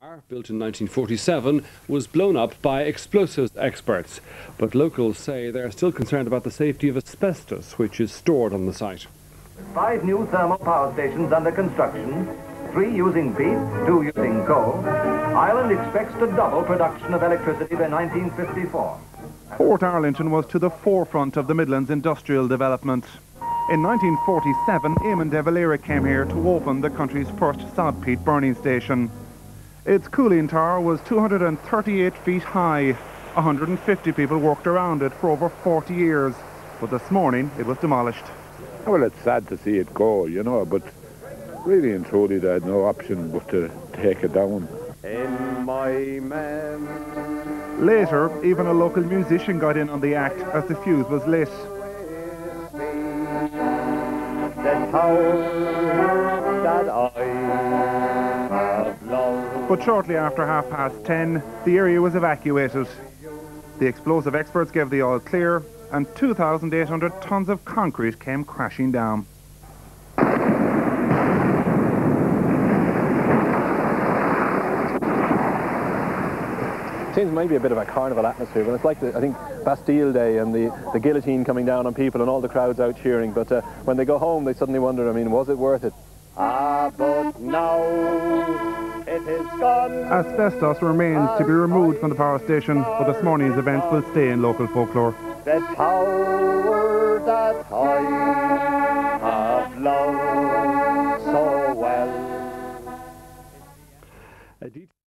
tower, built in 1947, was blown up by explosives experts. But locals say they're still concerned about the safety of asbestos, which is stored on the site. Five new thermal power stations under construction, three using peat, two using coal. Ireland expects to double production of electricity by 1954. Portarlington was to the forefront of the Midlands industrial development. In 1947, Eamon de Valera came here to open the country's first sod peat burning station. Its cooling tower was 238 feet high. 150 people worked around it for over 40 years, but this morning it was demolished. Well, it's sad to see it go, you know, but really and truly they had no option but to take it down. In my man. Later, even a local musician got in on the act as the fuse was lit. But shortly after half past ten, the area was evacuated. The explosive experts gave the all clear, and 2,800 tons of concrete came crashing down. seems maybe a bit of a carnival atmosphere, but it's like, the, I think, Bastille Day and the, the guillotine coming down on people and all the crowds out cheering. But uh, when they go home, they suddenly wonder, I mean, was it worth it? Ah, but now it is gone. Asbestos remains to be removed from the power station, but this morning's events will stay in local folklore. The power that I have loved so well.